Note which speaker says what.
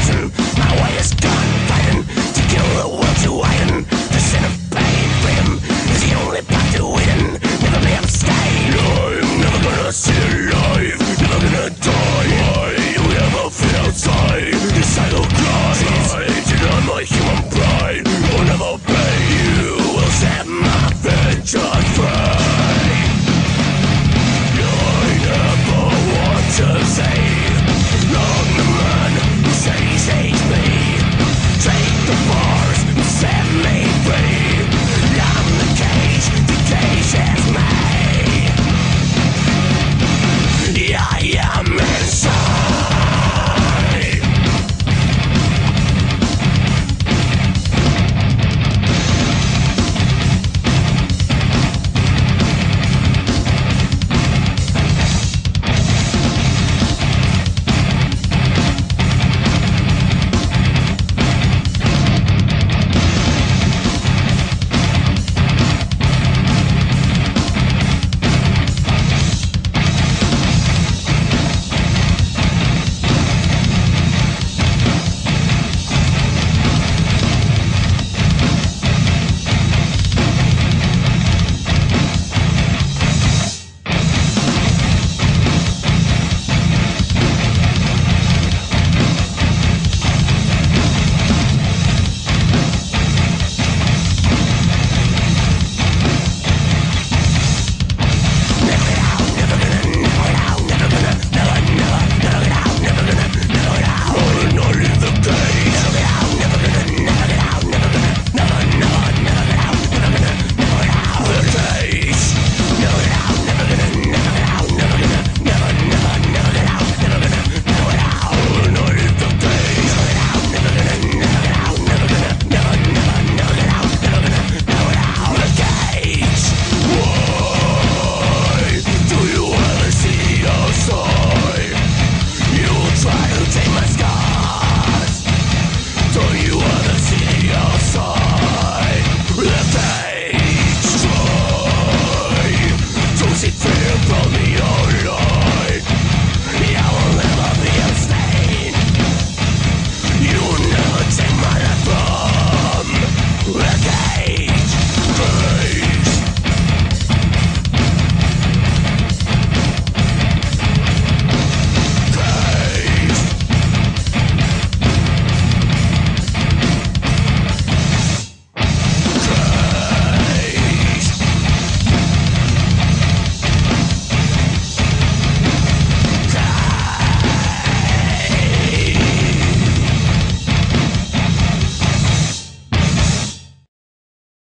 Speaker 1: prison. My way is gone. fighting to kill the world to iron.